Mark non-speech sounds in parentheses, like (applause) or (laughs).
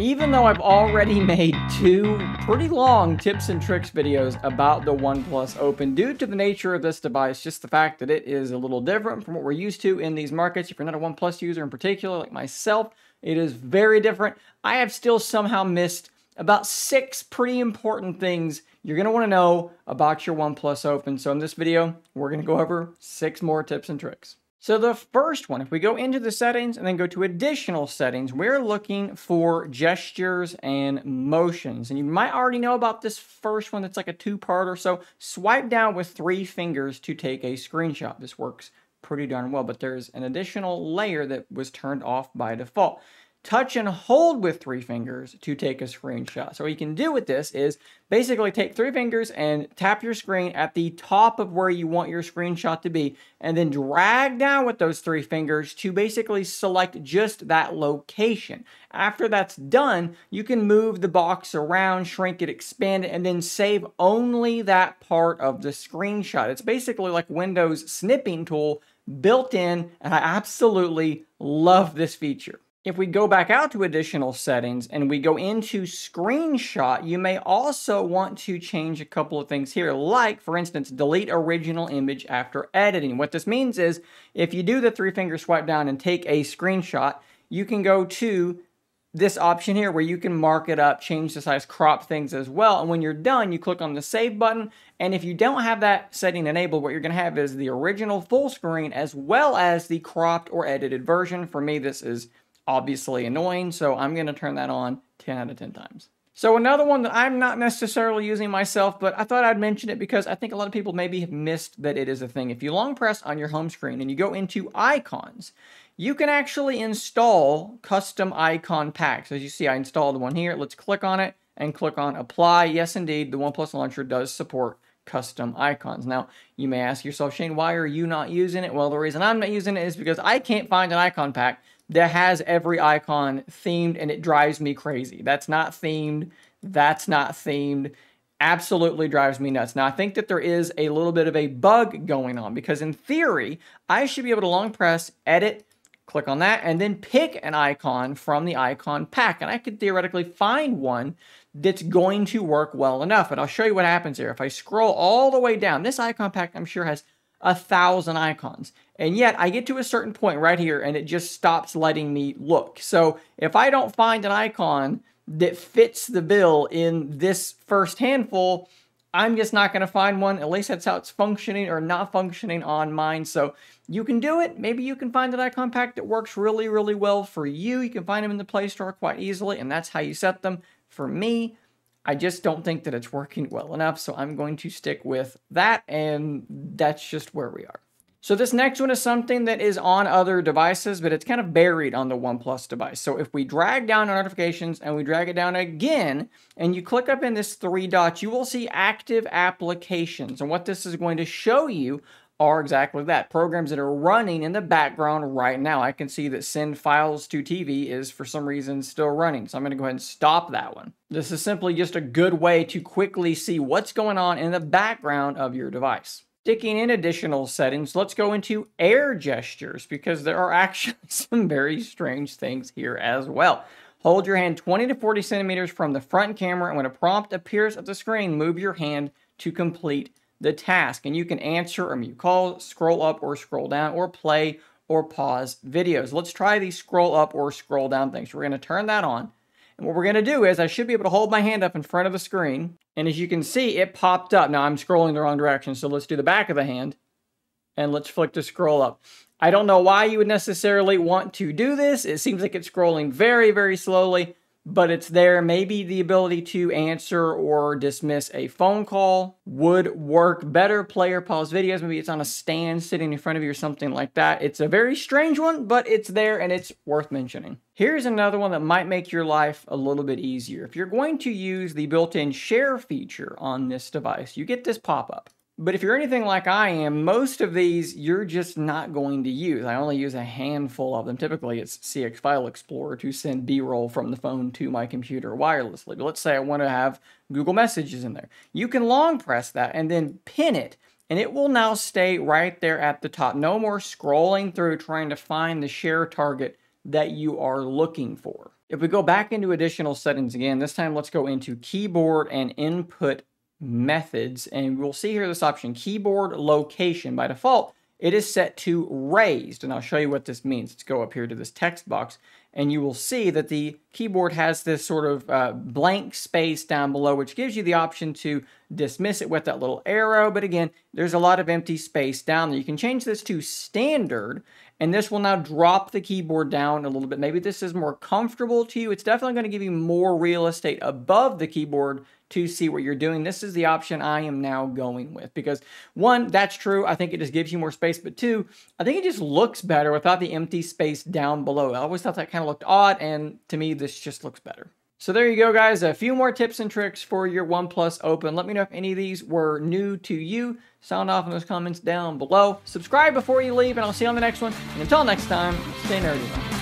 Even though I've already (laughs) made two pretty long tips and tricks videos about the OnePlus Open due to the nature of this device, just the fact that it is a little different from what we're used to in these markets. If you're not a OnePlus user in particular, like myself, it is very different. I have still somehow missed about six pretty important things you're going to want to know about your OnePlus Open. So in this video, we're going to go over six more tips and tricks. So the first one, if we go into the settings and then go to additional settings, we're looking for gestures and motions. And you might already know about this first one that's like a two-part or so. Swipe down with three fingers to take a screenshot. This works pretty darn well, but there's an additional layer that was turned off by default touch and hold with three fingers to take a screenshot. So what you can do with this is basically take three fingers and tap your screen at the top of where you want your screenshot to be, and then drag down with those three fingers to basically select just that location. After that's done, you can move the box around, shrink it, expand it, and then save only that part of the screenshot. It's basically like Windows snipping tool built in, and I absolutely love this feature. If we go back out to additional settings and we go into screenshot, you may also want to change a couple of things here, like for instance, delete original image after editing. What this means is if you do the three finger swipe down and take a screenshot, you can go to this option here where you can mark it up, change the size, crop things as well. And when you're done, you click on the save button. And if you don't have that setting enabled, what you're gonna have is the original full screen as well as the cropped or edited version. For me, this is obviously annoying, so I'm going to turn that on 10 out of 10 times. So another one that I'm not necessarily using myself, but I thought I'd mention it because I think a lot of people maybe have missed that it is a thing. If you long press on your home screen and you go into icons, you can actually install custom icon packs. As you see, I installed one here. Let's click on it and click on apply. Yes, indeed, the OnePlus Launcher does support custom icons. Now, you may ask yourself, Shane, why are you not using it? Well, the reason I'm not using it is because I can't find an icon pack that has every icon themed and it drives me crazy. That's not themed. That's not themed. Absolutely drives me nuts. Now, I think that there is a little bit of a bug going on because in theory, I should be able to long press, edit, click on that, and then pick an icon from the icon pack. And I could theoretically find one that's going to work well enough. And I'll show you what happens here. If I scroll all the way down, this icon pack I'm sure has a thousand icons. And yet I get to a certain point right here and it just stops letting me look. So if I don't find an icon that fits the bill in this first handful, I'm just not going to find one. At least that's how it's functioning or not functioning on mine. So you can do it. Maybe you can find an icon pack that works really, really well for you. You can find them in the Play Store quite easily, and that's how you set them. For me, I just don't think that it's working well enough, so I'm going to stick with that, and that's just where we are. So this next one is something that is on other devices, but it's kind of buried on the OnePlus device. So if we drag down our notifications and we drag it down again, and you click up in this three dots, you will see active applications. And what this is going to show you are exactly that. Programs that are running in the background right now. I can see that send files to TV is for some reason still running. So I'm going to go ahead and stop that one. This is simply just a good way to quickly see what's going on in the background of your device. Sticking in additional settings, let's go into air gestures because there are (laughs) actually some very strange things here as well. Hold your hand 20 to 40 centimeters from the front camera and when a prompt appears at the screen, move your hand to complete the task. And you can answer or mute calls, scroll up or scroll down, or play or pause videos. Let's try the scroll up or scroll down things. We're going to turn that on. And what we're going to do is I should be able to hold my hand up in front of the screen. And as you can see, it popped up. Now I'm scrolling the wrong direction, so let's do the back of the hand. And let's flick to scroll up. I don't know why you would necessarily want to do this. It seems like it's scrolling very, very slowly but it's there. Maybe the ability to answer or dismiss a phone call would work better. Player pause videos, maybe it's on a stand sitting in front of you or something like that. It's a very strange one, but it's there and it's worth mentioning. Here's another one that might make your life a little bit easier. If you're going to use the built-in share feature on this device, you get this pop-up. But if you're anything like I am, most of these you're just not going to use. I only use a handful of them. Typically, it's CX File Explorer to send B-roll from the phone to my computer wirelessly. But let's say I want to have Google Messages in there. You can long press that and then pin it, and it will now stay right there at the top. No more scrolling through trying to find the share target that you are looking for. If we go back into additional settings again, this time let's go into keyboard and input methods, and we'll see here this option, keyboard location. By default, it is set to raised, and I'll show you what this means. Let's go up here to this text box, and you will see that the keyboard has this sort of uh, blank space down below, which gives you the option to dismiss it with that little arrow. But again, there's a lot of empty space down there. You can change this to standard, and this will now drop the keyboard down a little bit. Maybe this is more comfortable to you. It's definitely going to give you more real estate above the keyboard to see what you're doing. This is the option I am now going with because one, that's true. I think it just gives you more space, but two, I think it just looks better without the empty space down below. I always thought that kind of looked odd, and to me, this just looks better. So there you go, guys. A few more tips and tricks for your OnePlus Open. Let me know if any of these were new to you. Sound off in those comments down below. Subscribe before you leave, and I'll see you on the next one. And until next time, stay nerdy.